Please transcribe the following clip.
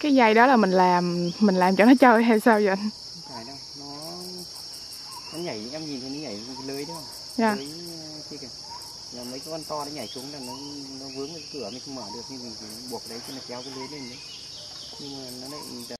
cái dây đó là mình làm mình làm cho nó chơi hay sao vậy anh? Không phải đâu nó nó nhảy em nhìn thấy nó nhảy cái lưới đó Dạ. lưới uh, kia kìa. Là mấy con to nó nhảy xuống là nó nó vướng cái cửa mình không mở được nhưng mình buộc đấy cho nó kéo cái lưới lên đấy. Nhưng mà nó lại